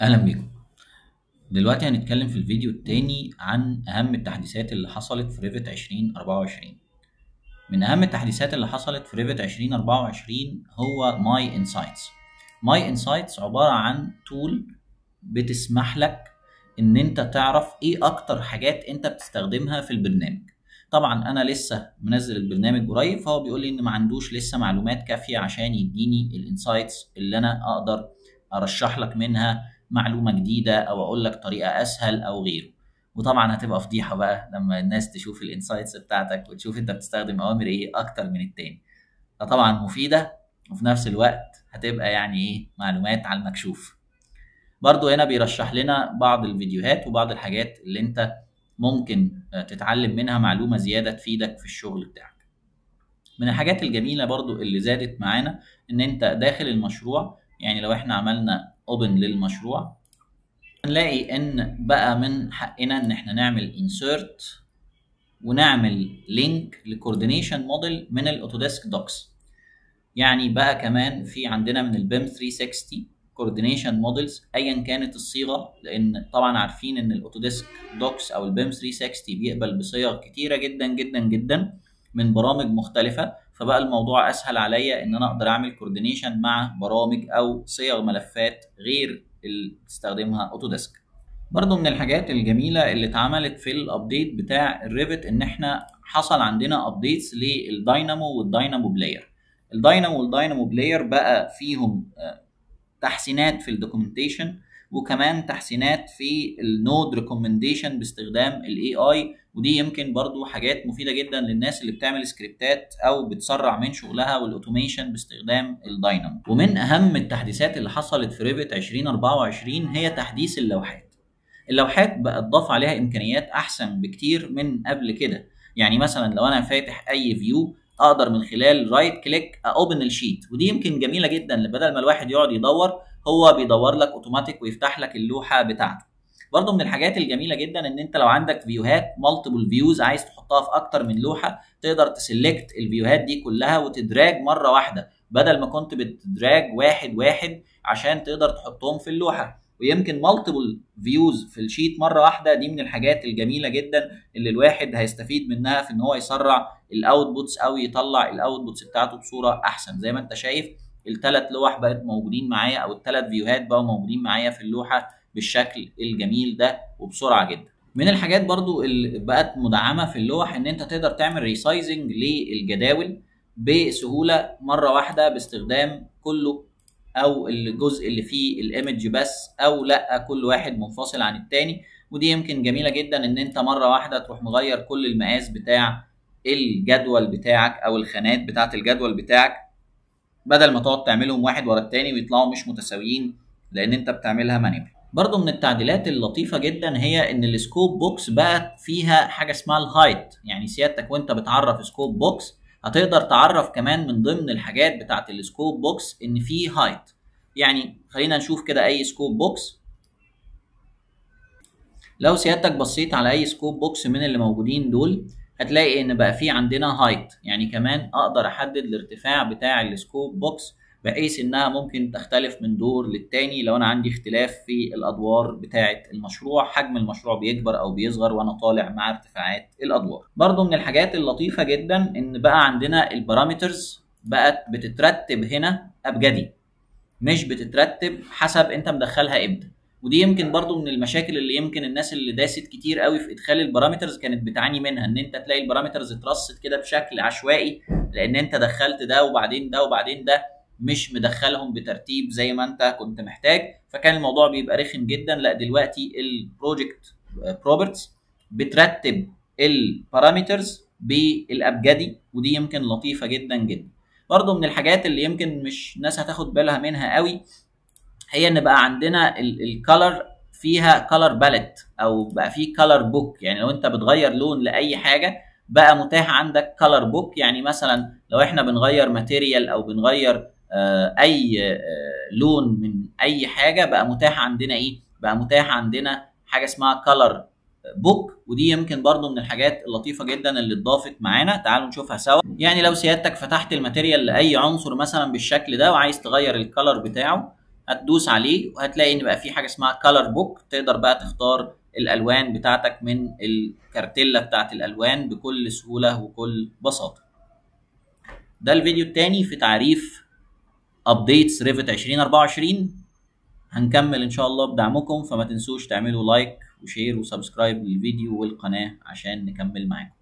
أهلا بيكم. دلوقتي هنتكلم في الفيديو التاني عن أهم التحديثات اللي حصلت في Revit 2024 من أهم التحديثات اللي حصلت في Revit 2024 هو My Insights My Insights عبارة عن tool بتسمح لك إن أنت تعرف إيه أكتر حاجات أنت بتستخدمها في البرنامج. طبعا أنا لسه منزل البرنامج قريب فهو بيقول لي إن ما عندوش لسه معلومات كافية عشان يديني ال insights اللي أنا أقدر أرشح لك منها معلومة جديدة أو أقول لك طريقة أسهل أو غيره. وطبعا هتبقى فضيحة بقى لما الناس تشوف الإنسايتس بتاعتك وتشوف أنت بتستخدم أوامر إيه أكتر من التاني. فطبعا مفيدة وفي نفس الوقت هتبقى يعني إيه معلومات على المكشوف. برضو هنا بيرشح لنا بعض الفيديوهات وبعض الحاجات اللي أنت ممكن تتعلم منها معلومة زيادة تفيدك في الشغل بتاعك. من الحاجات الجميلة برضو اللي زادت معانا إن أنت داخل المشروع يعني لو إحنا عملنا open للمشروع هنلاقي إن بقى من حقنا إن إحنا نعمل insert ونعمل link ل coordination model من ال Autodesk Docs. يعني بقى كمان في عندنا من ال BIM 360 coordination models ايا كانت الصيغة لأن طبعا عارفين إن ال Autodesk Docs أو ال BIM 360 بيقبل بصيغ كتيرة جدا جدا جدا. من برامج مختلفة فبقى الموضوع أسهل عليا إن أنا أقدر أعمل coordination مع برامج أو صيغ ملفات غير اللي بتستخدمها Autodesk برضو من الحاجات الجميلة اللي اتعملت في ال update بتاع ال Revit إن إحنا حصل عندنا ابديتس للداينامو والداينامو بلاير الداينامو والداينامو بلاير بقى فيهم تحسينات في ال documentation وكمان تحسينات في ال node recommendation باستخدام ال AI ودي يمكن برضو حاجات مفيدة جدا للناس اللي بتعمل سكريبتات أو بتسرع من شغلها وال automation باستخدام الداينامو ومن أهم التحديثات اللي حصلت في Revit 2024 هي تحديث اللوحات. اللوحات بقى اتضاف عليها إمكانيات أحسن بكتير من قبل كده. يعني مثلا لو أنا فاتح أي view أقدر من خلال right click open ال sheet ودي يمكن جميلة جدا بدل ما الواحد يقعد يدور هو بيدور لك اوتوماتيك ويفتح لك اللوحة بتاعته. برضه من الحاجات الجميلة جدا إن أنت لو عندك view هات multiple views عايز تحطها في أكتر من لوحة تقدر ت select ال view هات دي كلها وت drag مرة واحدة بدل ما كنت بت drag واحد واحد عشان تقدر تحطهم في اللوحة. ويمكن multiple views في ال sheet مرة واحدة دي من الحاجات الجميلة جدا اللي الواحد هيستفيد منها في إن هو يسرع ال outputs أو يطلع ال outputs بتاعته بصورة أحسن. زي ما أنت شايف الثلاث لوح بقت موجودين معايا أو الثلاث view هات بقوا موجودين معايا في اللوحة بالشكل الجميل ده وبسرعة جدا. من الحاجات برضو اللي بقت مدعمة في اللوح إن أنت تقدر تعمل resizing للجداول بسهولة مرة واحدة باستخدام كله أو الجزء اللي فيه ال image بس أو لأ كل واحد منفصل عن التاني. ودي يمكن جميلة جدا إن أنت مرة واحدة تروح مغير كل المقاس بتاع الجدول بتاعك أو الخانات بتاعة الجدول بتاعك بدل ما تقعد تعملهم واحد ورا التاني ويطلعوا مش متساويين لأن أنت بتعملها manual برضو من التعديلات اللطيفة جدا هي إن ال scope box بقت فيها حاجة اسمها ال height يعني سيادتك وأنت بتعرف scope box هتقدر تعرف كمان من ضمن الحاجات بتاعت ال scope box إن في height يعني خلينا نشوف كده أي scope box. لو سيادتك بصيت على أي scope box من اللي موجودين دول هتلاقي إن بقى في عندنا height يعني كمان أقدر أحدد الارتفاع بتاع ال scope box بحيث إنها ممكن تختلف من دور للتاني لو أنا عندي اختلاف في الأدوار بتاعة المشروع. حجم المشروع بيكبر أو بيصغر وأنا طالع مع ارتفاعات الأدوار. برضو من الحاجات اللطيفة جدا إن بقى عندنا ال parameters بقت بتترتب هنا أبجدي مش بتترتب حسب أنت مدخلها إمتى. ودي يمكن برضو من المشاكل اللي يمكن الناس اللي داست كتير قوي في إدخال ال parameters كانت بتعاني منها إن أنت تلاقي ال parameters اترصت كده بشكل عشوائي لأن أنت دخلت ده وبعدين ده وبعدين ده مش مدخلهم بترتيب زي ما أنت كنت محتاج فكان الموضوع بيبقى رخم جدا. لا دلوقتي ال project properties بترتب ال parameters بالأبجدي ودي يمكن لطيفة جدا جدا. برضه من الحاجات اللي يمكن مش ناس هتاخد بالها منها قوي هي ان بقى عندنا ال color فيها color palette أو بقى في color book يعني لو انت بتغير لون لأي حاجة بقى متاح عندك color book يعني مثلا لو إحنا بنغير material أو بنغير آه أي آه لون من أي حاجة بقى متاح عندنا إيه؟ بقى متاح عندنا حاجة اسمها color book ودي يمكن برضو من الحاجات اللطيفة جدا اللي اتضافت معانا. تعالوا نشوفها سوا. يعني لو سيادتك فتحت ال material لأي عنصر مثلا بالشكل ده وعايز تغير ال color بتاعه هتدوس عليه وهتلاقي إن بقى في حاجة اسمها color book تقدر بقى تختار الألوان بتاعتك من الكارتيلا بتاعت الألوان بكل سهولة وكل بساطة. ده الفيديو التاني في تعريف updates Revit 2024 هنكمل إن شاء الله بدعمكم فما تنسوش تعملوا like و share و subscribe للفيديو والقناة عشان نكمل معاكم.